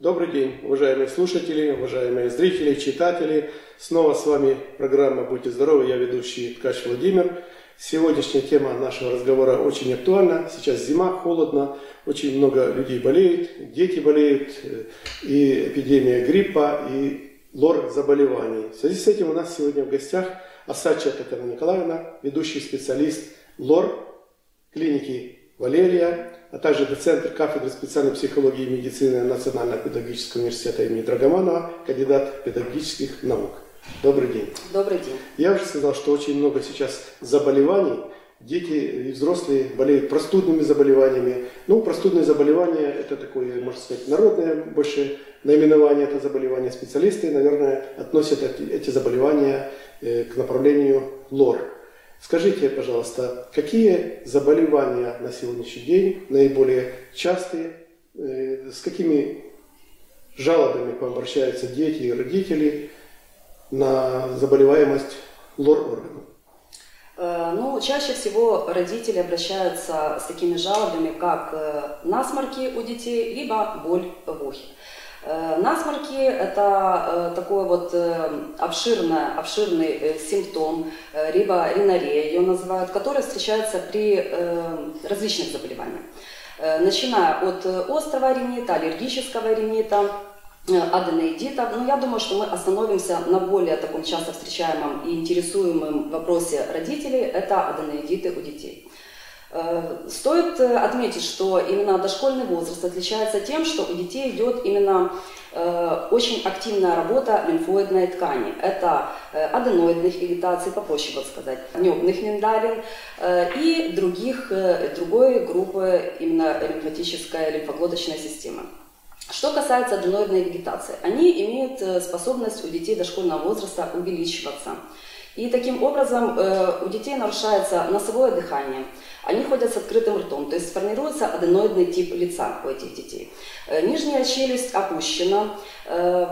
Добрый день, уважаемые слушатели, уважаемые зрители, читатели. Снова с вами программа «Будьте здоровы», я ведущий Ткач Владимир. Сегодняшняя тема нашего разговора очень актуальна. Сейчас зима, холодно, очень много людей болеют, дети болеют, э, и эпидемия гриппа, и лор заболеваний. В связи с этим у нас сегодня в гостях Асача Татьяна Николаевна, ведущий специалист лор клиники Валерия, а также доцент кафедры специальной психологии и медицины Национального педагогического университета имени Драгоманова, кандидат педагогических наук. Добрый день. Добрый день. Я уже сказал, что очень много сейчас заболеваний. Дети и взрослые болеют простудными заболеваниями. Ну, простудные заболевания – это такое, можно сказать, народное больше наименование это заболевания. Специалисты, наверное, относят эти, эти заболевания э, к направлению лор. Скажите, пожалуйста, какие заболевания на сегодняшний день наиболее частые, э, с какими жалобами обращаются дети и родители на заболеваемость лор-органов? Э, ну, чаще всего родители обращаются с такими жалобами, как э, насморки у детей, либо боль в ухе. Э, насморки – это такой вот обширный, обширный симптом, либо ринорея ее называют, который встречается при различных заболеваниях. Начиная от острого ринита, аллергического ринита, аденоидита. Но я думаю, что мы остановимся на более таком часто встречаемом и интересуемом вопросе родителей – это аденоидиты у детей. Э, стоит э, отметить, что именно дошкольный возраст отличается тем, что у детей идет именно э, очень активная работа лимфоидной ткани. Это аденоидных вегетаций, попроще вот сказать, небных миндалин и других, другой группы именно лимфатической лимфоглоточной системы. Что касается аденоидной вегетации, они имеют способность у детей дошкольного возраста увеличиваться. И таким образом э, у детей нарушается носовое дыхание, они ходят с открытым ртом, то есть формируется аденоидный тип лица у этих детей. Э, нижняя челюсть опущена,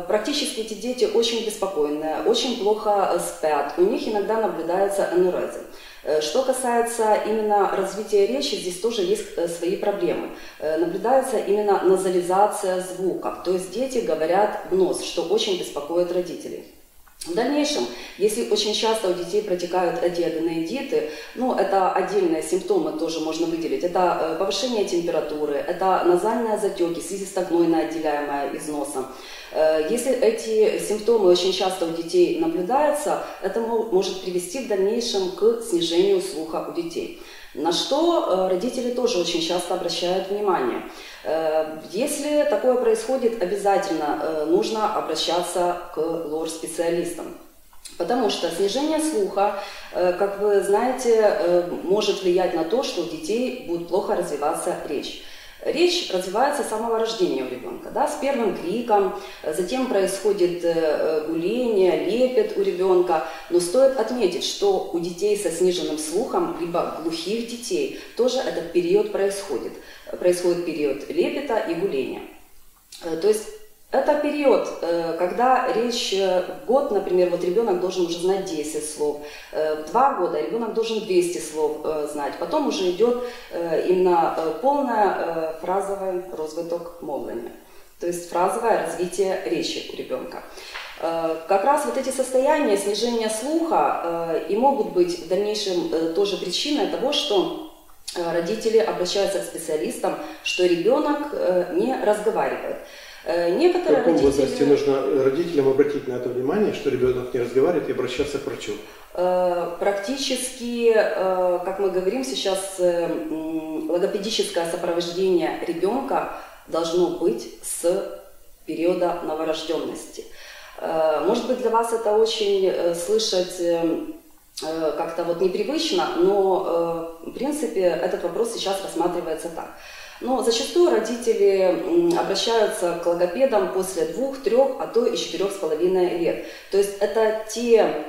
практически эти дети очень беспокойные, очень плохо спят, у них иногда наблюдаются энурезы. Э, что касается именно развития речи, здесь тоже есть э, свои проблемы. Э, наблюдается именно назализация звуков, то есть дети говорят в нос, что очень беспокоит родителей. В дальнейшем, если очень часто у детей протекают эти аденоидиты, ну, это отдельные симптомы тоже можно выделить. Это повышение температуры, это назальные затеки, слизисто-гнойная отделяемая из носа. Э, если эти симптомы очень часто у детей наблюдаются, это может привести в дальнейшем к снижению слуха у детей. На что э, родители тоже очень часто обращают внимание. Э, если такое происходит, обязательно нужно обращаться к лор-специалистам. Потому что снижение слуха, как вы знаете, может влиять на то, что у детей будет плохо развиваться речь. Речь развивается с самого рождения у ребенка, да, с первым криком, затем происходит э, э, гуление, лепет у ребенка. Но стоит отметить, что у детей со сниженным слухом, либо глухих детей, тоже этот период происходит. Происходит период лепета и гуления. Э, то есть это период, э, когда речь э, год, например, вот ребенок должен уже знать 10 слов, э, два года ребенок должен 200 слов знать, потом уже идет именно полное фразовый розвиток мовлення, то есть фразовое развитие речи у ребенка. Как раз вот эти состояния снижения слуха и могут быть в дальнейшем тоже причиной того, что родители обращаются к специалистам, что ребенок не разговаривает. Э, некоторые в каком родители... возрасте нужно родителям обратить на это внимание, что ребенок не разговаривает, и обращаться к врачу? Э, практически, э, как мы говорим сейчас, логопедическое сопровождение ребенка должно быть с периода новорожденности. Может быть, для вас это очень слышать как-то вот непривычно, но в принципе этот вопрос сейчас рассматривается так. Но зачастую родители обращаются к логопедам после двух, трех, а то и четырех с половиной лет. То есть это те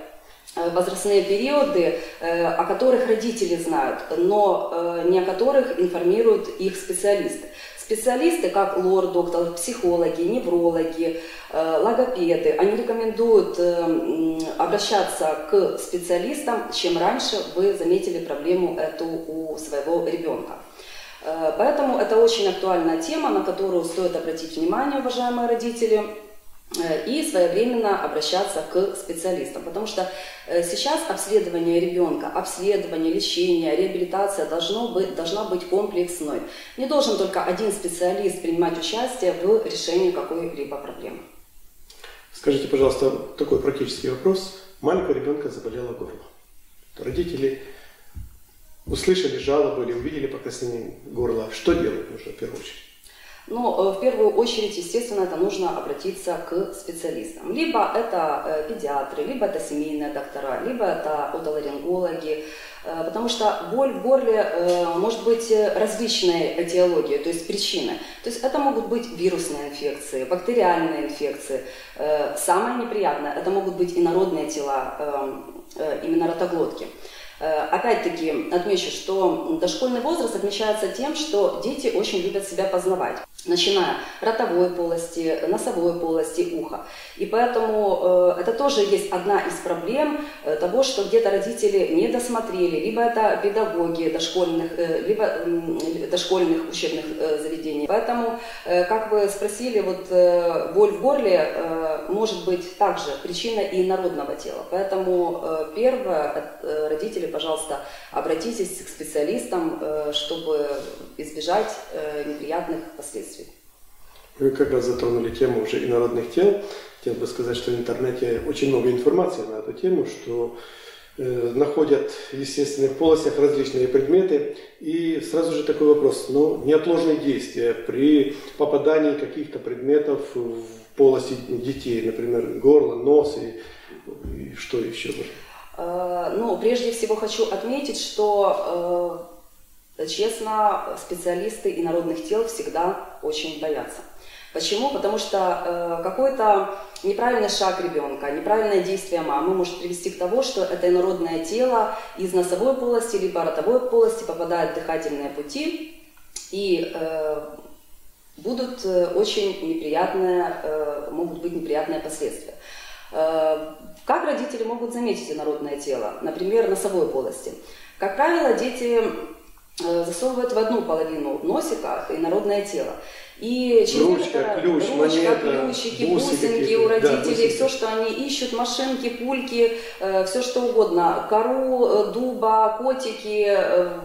э, возрастные периоды, э, о которых родители знают, но э, не о которых информируют их специалисты. Специалисты, как лор-доктор, психологи, неврологи, логопеды, они рекомендуют обращаться к специалистам, чем раньше вы заметили проблему эту у своего ребенка. Поэтому это очень актуальная тема, на которую стоит обратить внимание, уважаемые родители и своевременно обращаться к специалистам. Потому что сейчас обследование ребенка, обследование, лечение, реабилитация должно быть, должна быть комплексной. Не должен только один специалист принимать участие в решении какой-либо проблемы. Скажите, пожалуйста, такой практический вопрос. Маленького ребенка заболело горло. Родители услышали жалобы или увидели покраснение горла. Что делать нужно в первую очередь? Ну, в первую очередь, естественно, это нужно обратиться к специалистам. Либо это э, педиатры, либо это семейные доктора, либо это отоларингологи, э, потому что боль в горле э, может быть различной этиологии, то есть причины. То есть это могут быть вирусные инфекции, бактериальные инфекции. Самое неприятное, это могут быть инородные тела, именно ротоглотки. Опять-таки отмечу, что дошкольный возраст отмечается тем, что дети очень любят себя познавать начиная ротовой полости, носовой полости, уха. И поэтому э, это тоже есть одна из проблем э, того, что где-то родители не досмотрели, либо это педагоги дошкольных, э, либо э, дошкольных учебных э, заведений. Поэтому, э, как вы спросили, вот э, боль в горле э, может быть также причиной и народного тела. Поэтому э, первое, э, родители, пожалуйста, обратитесь к специалистам, э, чтобы избежать э, неприятных последствий. Вы как раз затронули тему уже инородных тел. Хотел бы сказать, что в интернете очень много информации на эту тему, что э, находят в естественных полостях различные предметы. И сразу же такой вопрос, ну, неотложные действия при попадании каких-то предметов в полости детей, например, горло, нос и, и что еще? Э, ну, прежде всего хочу отметить, что, э, честно, специалисты инородных тел всегда очень боятся. Почему? Потому что э, какой-то неправильный шаг ребенка, неправильное действие мамы может привести к тому, что это инородное тело из носовой полости либо ротовой полости попадает в дыхательные пути и будут очень неприятные, могут быть неприятные последствия. Как родители могут заметить инородное тело, например, носовой полости? Как правило, дети э, засовывают в одну половину носика инородное тело. И через ручка, некоторое, ключ, ручка, монета, ключики, бусинки у родителей, да, все, что они ищут, машинки, пульки, э, все что угодно, кору, э, дуба, котики, э,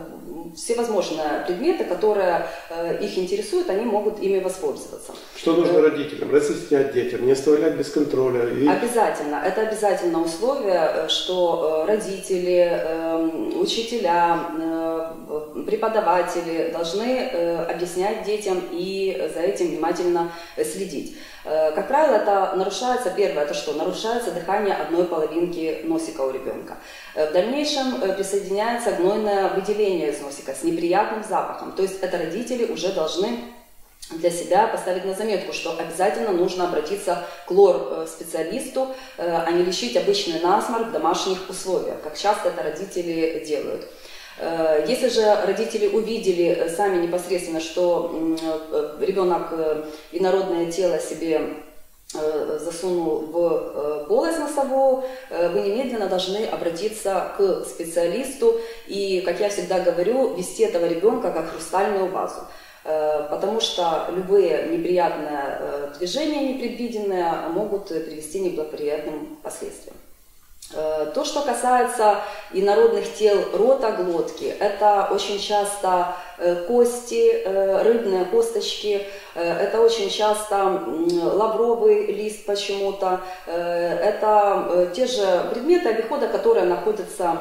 всевозможные предметы, которые э, их интересуют, они могут ими воспользоваться. Что нужно э, родителям? Разъяснять детям, не оставлять без контроля? И... Обязательно. Это обязательно условие, э, что родители, э, учителя, преподаватели должны объяснять детям и за этим внимательно следить. Э, как правило, это нарушается, первое, это что? Нарушается дыхание одной половинки носика у ребенка. Э, в дальнейшем э, присоединяется гнойное выделение из носика с неприятным запахом. То есть это родители уже должны для себя поставить на заметку, что обязательно нужно обратиться к лор-специалисту, а не лечить обычный насморк в домашних условиях, как часто это родители делают. Э, если же родители увидели э, сами непосредственно, что э, ребенок инородное тело себе засунул в полость носовую, вы немедленно должны обратиться к специалисту и, как я всегда говорю, вести этого ребенка как хрустальную вазу. Потому что любые неприятные движения непредвиденные могут привести к неблагоприятным последствиям. Э, то, что касается инородных тел рота глотки, это очень часто э, кости, э, рыбные косточки, это очень часто лавровый лист почему-то, это те же предметы обихода, которые находятся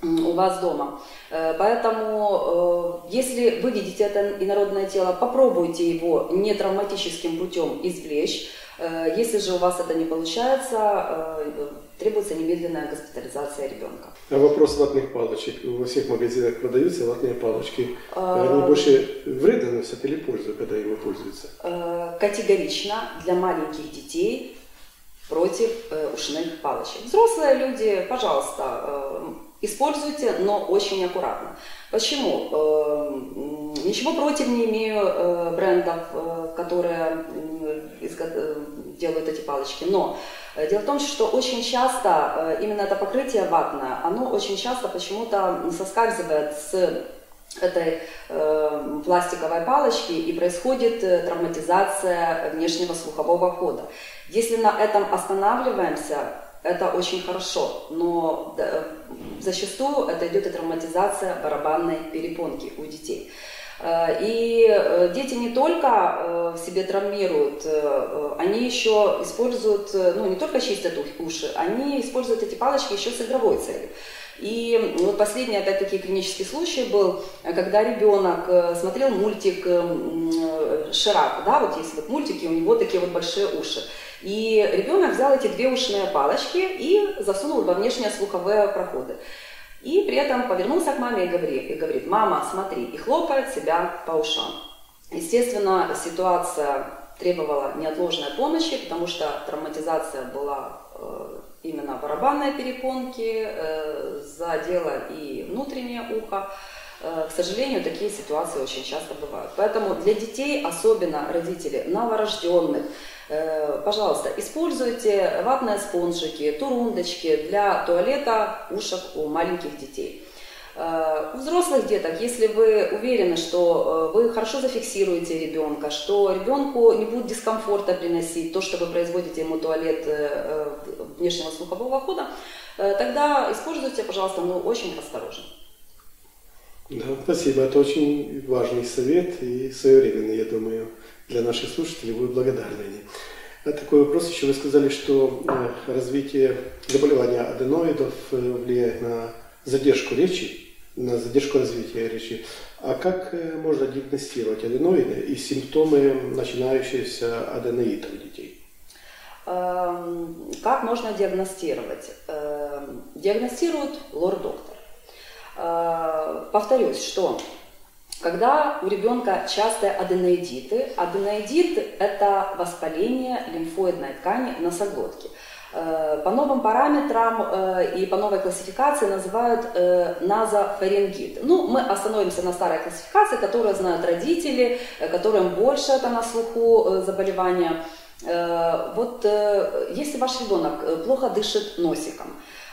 у вас дома. Поэтому, если вы видите это инородное тело, попробуйте его не травматическим путем извлечь. Если же у вас это не получается, требуется немедленная госпитализация ребенка. А вопрос ватных палочек. Во всех магазинах продаются ватные палочки. А... Они больше вреда носят или пользу, когда ими пользуются? Э, категорично для маленьких детей против э, ушных палочек. Взрослые люди, пожалуйста, э, используйте, но очень аккуратно. Почему? Ничего против не имею брендов, которые делают эти палочки, но Э, дело в том, что очень часто э, именно это покрытие ватное, оно очень часто почему-то соскальзывает с этой э, пластиковой палочки и происходит э, травматизация внешнего слухового хода. Если на этом останавливаемся, это очень хорошо, но зачастую это идет и травматизация барабанной перепонки у детей. Э, и э, дети не только себе травмируют, они еще используют, ну не только чистят уши, они используют эти палочки еще с игровой целью. И вот последний, опять-таки, клинический случай был, когда ребенок э, смотрел мультик э, Ширак, да, вот есть вот мультики, у него такие вот большие уши. И ребенок взял эти две ушные палочки и засунул во внешние слуховые проходы. И при этом повернулся к маме и говорит, и говорит, мама, смотри, и хлопает себя по ушам. Естественно, ситуация требовала неотложной помощи, потому что травматизация была э, именно барабанные перепонки, э, задело и внутреннее ухо. Э, к сожалению, такие ситуации очень часто бывают. Поэтому для детей, особенно родителей новорожденных, пожалуйста, используйте ватные спонжики, турундочки для туалета ушек у маленьких детей. Э, у взрослых деток, если вы уверены, что э, вы хорошо зафиксируете ребенка, что ребенку не будет дискомфорта приносить то, что вы производите ему туалет э, внешнего слухового хода, тогда используйте, пожалуйста, но очень осторожно. Да, спасибо. Это очень важный совет и своевременный, я думаю, для наших слушателей. Будут благодарны они. А такой вопрос еще. Вы сказали, что развитие заболевания аденоидов влияет на задержку речи на задержку развития речи. А как э, можно диагностировать аденоиды и симптомы начинающиеся аденоида у детей? Эм, как можно диагностировать? Эм, диагностируют лор-доктор. Э, повторюсь, что когда у ребенка частые аденоидиты, аденоидит – это воспаление лимфоидной ткани носоглотки – Э, по новым параметрам э, и по новой классификации называют э, назофарингит. Ну, мы остановимся на старой классификации, которую знают родители, которым больше это на слуху заболевания. Вот если ваш ребенок плохо дышит носиком,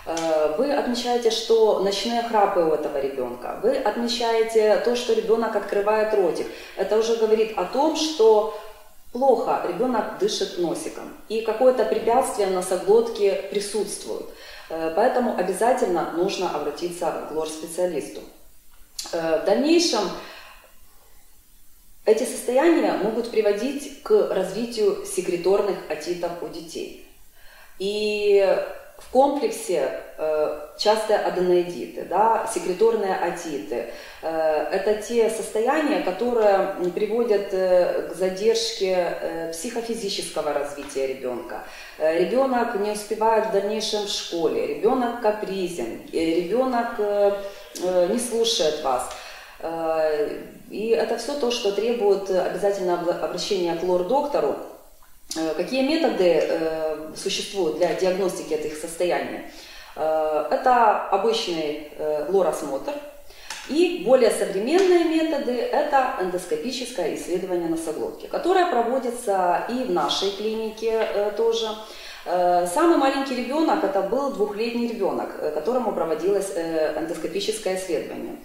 вы отмечаете, что ночные храпы у этого ребенка, вы отмечаете то, что ребенок открывает ротик. Это уже говорит о том, что плохо ребенок дышит носиком, и какое-то препятствие в носоглотке присутствует. Э, поэтому обязательно нужно обратиться к лор-специалисту. Э, в дальнейшем эти состояния могут приводить к развитию секреторных отитов у детей. И в комплексе э, частые аденоидиты, да, секреторные отиты. Э, это те состояния, которые приводят э, к задержке психофизического развития ребенка. Ребенок не успевает в дальнейшем в школе, ребенок капризен, ребенок не слушает вас. И это все то, что требует обязательно обращения к лор-доктору, какие методы э, существуют для диагностики этих состояний? Э, это обычный лор-осмотр. И более современные методы – это эндоскопическое исследование носоглотки, которое проводится и в нашей клинике тоже. Самый маленький ребенок – это был двухлетний ребенок, которому проводилось эндоскопическое исследование.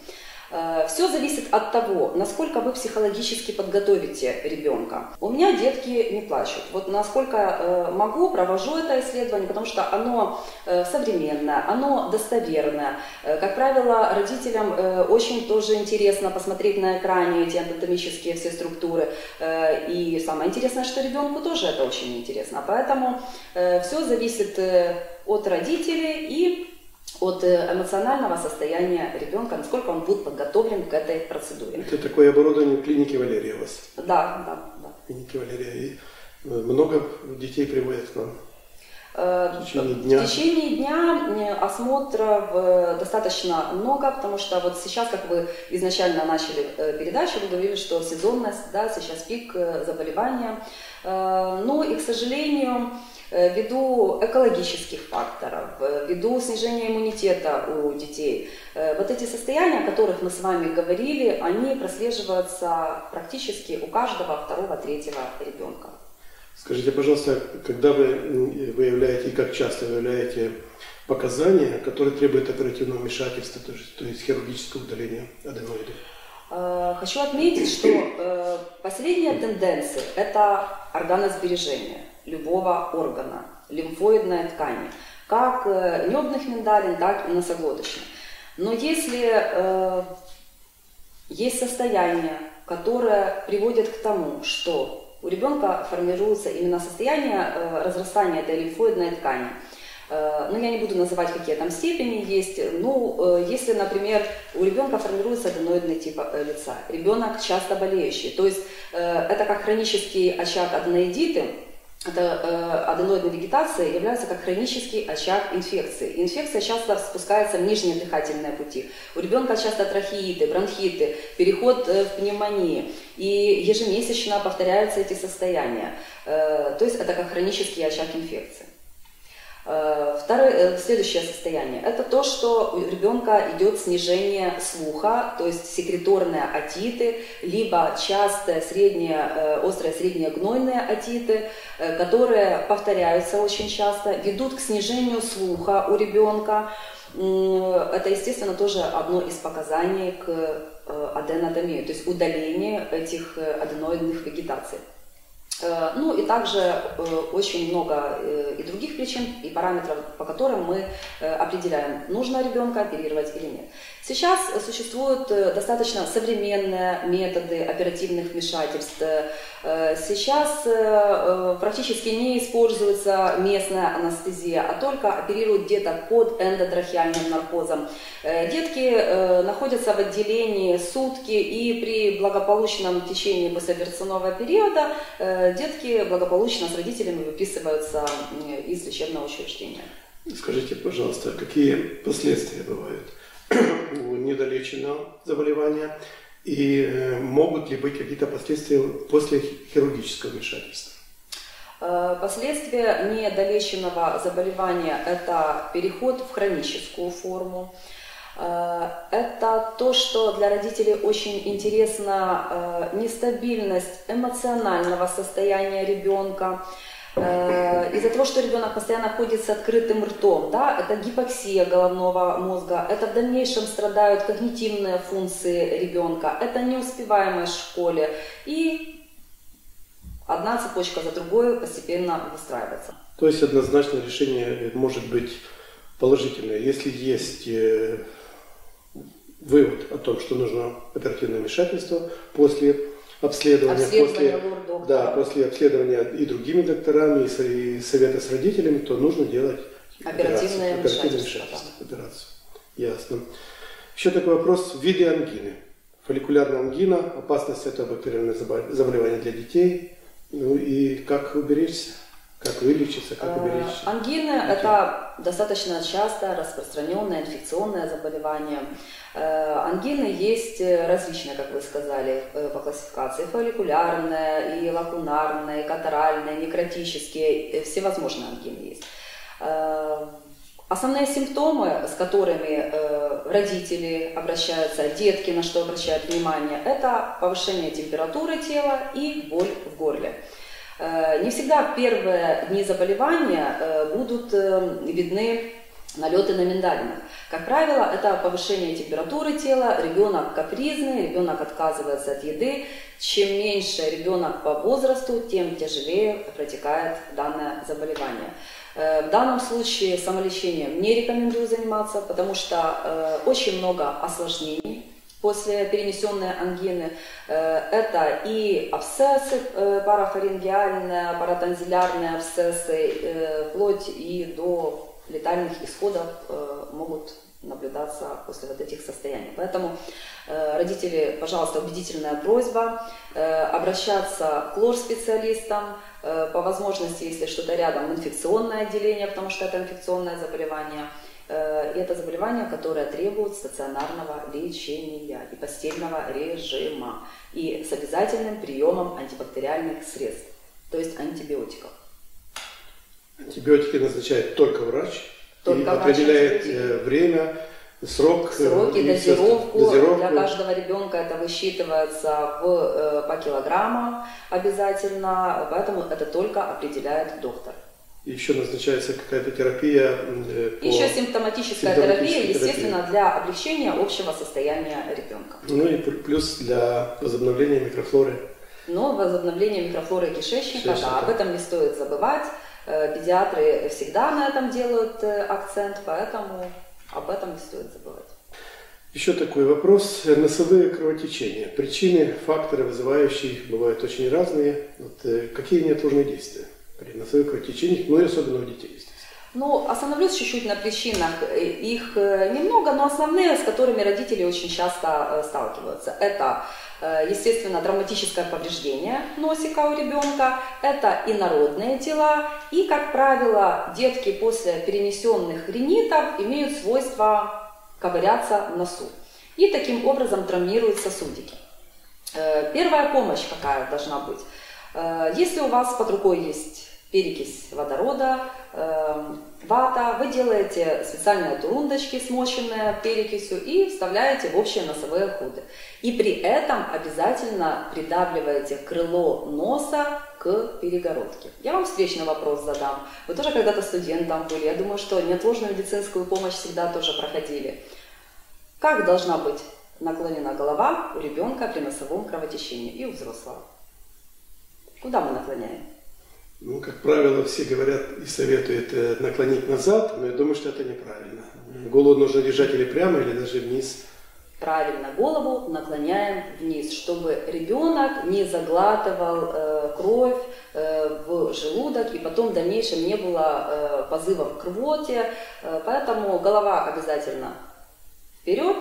Э, Все зависит от того, насколько вы психологически подготовите ребенка. У меня детки не плачут. Вот насколько э, могу, провожу это исследование, потому что оно э, современное, оно достоверное. Как правило, родителям очень тоже интересно посмотреть на экране эти анатомические все структуры. И самое интересное, что ребенку тоже это очень интересно. Поэтому все зависит от родителей и от э, эмоционального состояния ребенка, насколько он будет подготовлен к этой процедуре. Это такое оборудование в клинике Валерия у вас? Да, да, да. Клиники Валерия. И э, много детей приводят к вам? Э, в течение дня? В течение дня осмотров достаточно много, потому что вот сейчас, как вы изначально начали передачу, вы говорили, что сезонность, да, сейчас пик заболевания. Ну и, к сожалению, ввиду экологических факторов, э, ввиду снижения иммунитета у детей. Э, вот эти состояния, о которых мы с вами говорили, они прослеживаются практически у каждого второго, третьего ребенка. Скажите, пожалуйста, когда вы выявляете и как часто выявляете показания, которые требуют оперативного вмешательства, то есть, то есть хирургического удаления аденоидов? Хочу отметить, что последняя тенденция – это органосбережение любого органа, лимфоидная ткань, как небных миндалин, так и носоглоточных. Но если есть состояние, которое приводит к тому, что у ребенка формируется именно состояние э, разрастания этой лимфоидной ткани. Э, ну, я не буду называть, какие там степени есть. Ну, э, если, например, у ребенка формируется аденоидный тип лица, ребенок часто болеющий, то есть это как хронический очаг аденоидиты, это э, аденоидная вегетация является как хронический очаг инфекции. Инфекция часто спускается в нижние дыхательные пути. У ребенка часто трахеиты, бронхиты, переход э, в пневмонии. И ежемесячно повторяются эти состояния. Э, то есть это как хронический очаг инфекции. Э, второе, э, следующее состояние – это то, что у ребенка идет снижение слуха, то есть секреторные отиты, либо частые средние, э, острые средние гнойные отиты, которые повторяются очень часто, ведут к снижению слуха у ребенка. Это, естественно, тоже одно из показаний к аденодомии, то есть удаление этих аденоидных вегетаций. Э, ну и также э, очень много э, и других причин, и параметров, по которым мы определяем, нужно ребенка оперировать или нет. Сейчас существуют достаточно современные методы оперативных вмешательств. Сейчас практически не используется местная анестезия, а только оперируют деток под эндотрахеальным наркозом. Детки находятся в отделении сутки и при благополучном течении послеоперационного периода детки благополучно с родителями выписываются из лечебного учреждения. Скажите, пожалуйста, какие последствия бывают у недолеченного заболевания и э, могут ли быть какие-то последствия после хирургического вмешательства? Э, последствия недолеченного заболевания – это переход в хроническую форму, Э, это то, что для родителей очень интересно, э, нестабильность эмоционального состояния ребенка, э, из-за того, что ребенок постоянно ходит с открытым ртом, да, это гипоксия головного мозга, это в дальнейшем страдают когнитивные функции ребенка, это неуспеваемость в школе и одна цепочка за другой постепенно выстраивается. То есть однозначно решение может быть положительное. Если есть вывод о том, что нужно оперативное вмешательство после обследования, обследования после, да, после обследования и другими докторами, и, совета с родителями, то нужно делать оперативное операцию, оперативное вмешательство, операцию. Ясно. Еще такой вопрос в виде ангины. Фолликулярная ангина, опасность этого бактериального заболевания для детей, ну и как уберечься? Как вылечиться, как э, уберечься? Ангины – это достаточно часто распространенное инфекционное заболевание. Э, ангины есть различные, как вы сказали, э, по классификации. Фолликулярные, и лакунарные, и катаральные, некротические, всевозможные ангины есть. Основные симптомы, с которыми родители обращаются, детки на что обращают внимание, это повышение температуры тела и боль в горле. Э, не всегда в первые дни заболевания э, будут э, видны налеты на миндалинах. Как правило, это повышение температуры тела, ребенок капризный, ребенок отказывается от еды. Чем меньше ребенок по возрасту, тем тяжелее протекает данное заболевание. В данном случае самолечением не рекомендую заниматься, потому что очень много осложнений после перенесенной ангины. Э, это и абсцессы э, парафарингеальные, паратонзилярные абсцессы, э, вплоть и до летальных исходов могут наблюдаться после вот этих состояний. Поэтому родители, пожалуйста, убедительная просьба обращаться к лор-специалистам, по возможности, если что-то рядом, инфекционное отделение, потому что это инфекционное заболевание – это заболевание, которое требует стационарного лечения и постельного режима, и с обязательным приемом антибактериальных средств, то есть антибиотиков. Антибиотики назначает только врач только и врач определяет э, время, срок, э, Сроки, дозировку. дозировку. Для каждого ребенка это высчитывается в, по килограммам обязательно, поэтому это только определяет доктор. Еще назначается какая-то терапия. Э, по... Еще симптоматическая, терапия, естественно, для облегчения общего состояния ребенка. Ну и плюс для возобновления микрофлоры. Но возобновление микрофлоры кишечника, кишечника. да, об этом не стоит забывать. Э, педиатры всегда на этом делают э, акцент, поэтому об этом не стоит забывать. Еще такой вопрос. Носовые кровотечения. Причины, факторы, вызывающие их, бывают очень разные. Вот, какие неотложные действия при носовых кровотечениях, ну и особенно у детей? Ну, остановлюсь чуть-чуть на причинах. Их немного, но основные, с которыми родители очень часто сталкиваются. Это Э, естественно, травматическое повреждение носика у ребенка, это инородные тела, и, как правило, детки после перенесенных ринитов имеют свойство ковыряться в носу, и таким образом травмируют сосудики. Э, первая помощь какая должна быть? Э, если у вас под рукой есть перекись водорода, вата, вы делаете специальные турундочки, смоченные перекисью, и вставляете в общие носовые ходы. И при этом обязательно придавливаете крыло носа к перегородке. Я вам встречный вопрос задам. Вы тоже когда-то студентом были. Я думаю, что неотложную медицинскую помощь всегда тоже проходили. Как должна быть наклонена голова у ребенка при носовом кровотечении и у взрослого? Куда мы наклоняем? Ну, как правило, все говорят и советуют э, наклонить назад, но я думаю, что это неправильно. Голову нужно держать или прямо, или даже вниз. Правильно, голову наклоняем вниз, чтобы ребенок не заглатывал э, кровь э, в желудок и потом в дальнейшем не было э, позывов к рвоте. Э, поэтому голова обязательно вперед,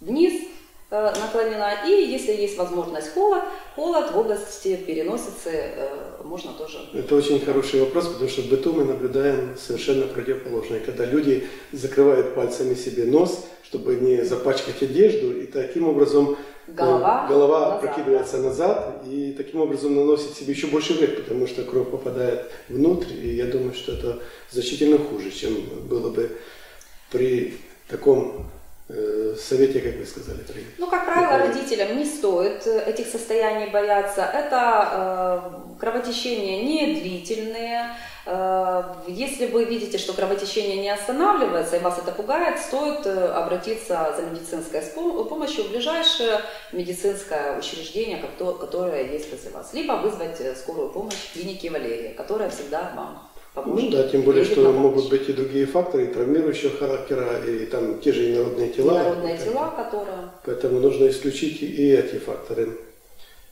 вниз, наклонена. И если есть возможность холод, холод в области переносицы э, можно тоже. Это очень хороший вопрос, потому что в быту мы наблюдаем совершенно противоположное. Когда люди закрывают пальцами себе нос, чтобы не запачкать одежду, и таким образом э, голова, голова назад. прокидывается назад, и таким образом наносит себе еще больше вред, потому что кровь попадает внутрь, и я думаю, что это значительно хуже, чем было бы при таком Э, совете, как вы сказали, при... Ну, как правило, родителям не стоит э, этих состояний бояться. Это э, кровотечения не длительные. Э, если вы видите, что кровотечение не останавливается и вас это пугает, стоит э, обратиться за медицинской помощью в ближайшее медицинское учреждение, которое есть возле вас. Либо вызвать скорую помощь в клинике Валерия, которая всегда вам. Ну да, тем более, что могут быть и другие факторы, и травмирующего характера, и там те же инородные тела. Инородные тела, которые... Поэтому нужно исключить и эти факторы.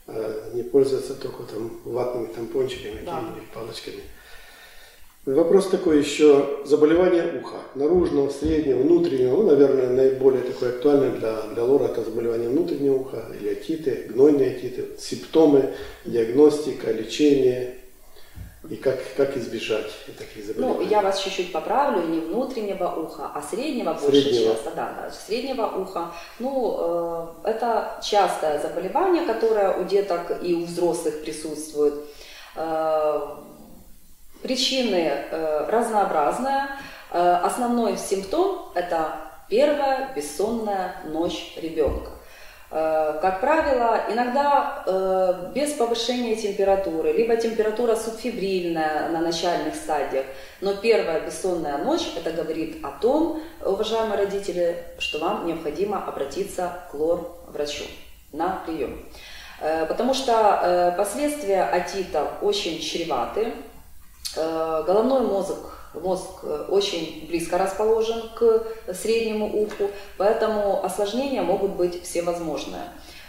А не пользоваться только там ватными тампончиками да. или палочками. Вопрос такой еще, заболевание уха, наружного, среднего, внутреннего, ну, наверное, наиболее такое актуальное для, для лора, это заболевание внутреннего уха, или отиты, гнойные отиты, симптомы, диагностика, лечение, и как, как избежать таких заболеваний? Ну, я вас чуть-чуть поправлю, не внутреннего уха, а среднего, больше среднего. часто, да, да, среднего уха. Ну, э, это частое заболевание, которое у деток и у взрослых присутствует. Э, причины э, разнообразные. Э, основной симптом – это первая бессонная ночь ребенка. Э, как правило, иногда э, без повышения температуры, либо температура субфибрильная на начальных стадиях, но первая бессонная ночь, это говорит о том, уважаемые родители, что вам необходимо обратиться к лор-врачу на прием. Э, потому что последствия отита очень чреваты, головной мозг Мозг э, очень близко расположен к среднему уху, поэтому осложнения могут быть всевозможные.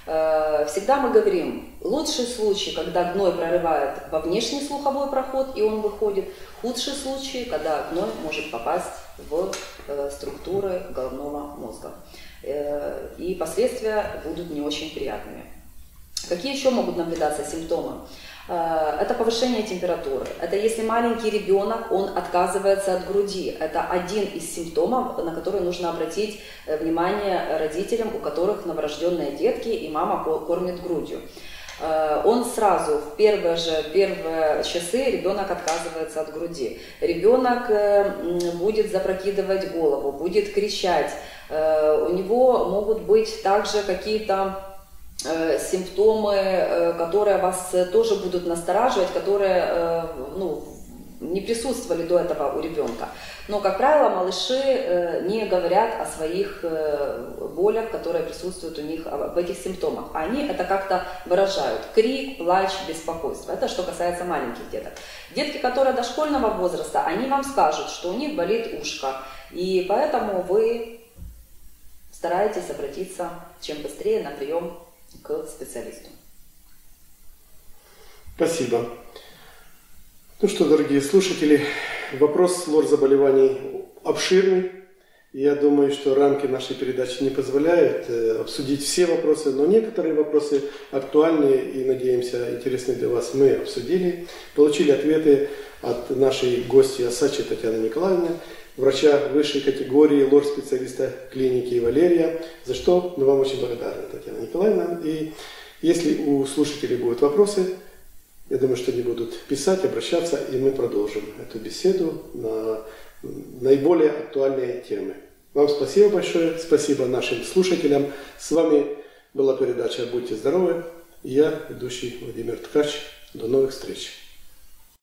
Э, всегда мы говорим, лучший случай, когда гной прорывает во внешний слуховой проход и он выходит, худший случай, когда гной может попасть в э, структуры головного мозга. И последствия будут не очень приятными. Какие еще могут наблюдаться симптомы? Э, это повышение температуры. Это если маленький ребенок, он отказывается от груди. Это один из симптомов, на которые нужно обратить э, внимание родителям, у которых новорожденные детки и мама кормит грудью. Э, он сразу в первые же первые часы ребенок отказывается от груди. Ребенок будет запрокидывать голову, будет кричать. У него могут быть также какие-то симптомы, э, которые вас тоже будут настораживать, которые, э, ну, не присутствовали до этого у ребенка. Но, как правило, малыши э, не говорят о своих э, болях, которые присутствуют у них, об этих симптомах. Они это как-то выражают. Крик, плач, беспокойство. Это что касается маленьких деток. Детки, которые дошкольного возраста, они вам скажут, что у них болит ушко. И поэтому вы стараетесь обратиться чем быстрее на прием к специалисту. Спасибо. Ну что, дорогие слушатели, вопрос лор заболеваний обширный. Я думаю, что рамки нашей передачи не позволяют э, обсудить все вопросы, но некоторые вопросы актуальные и, надеемся, интересные для вас мы обсудили. Получили ответы от нашей гости Асачи Татьяны Николаевны, врача высшей категории, лор-специалиста клиники Валерия, за что мы вам очень благодарны, Татьяна Николаевна. И если у слушателей будут вопросы, я думаю, что они будут писать, обращаться, и мы продолжим эту беседу на наиболее актуальные темы. Вам спасибо большое, спасибо нашим слушателям. С вами была передача «Будьте здоровы». Я, ведущий Владимир Ткач. До новых встреч.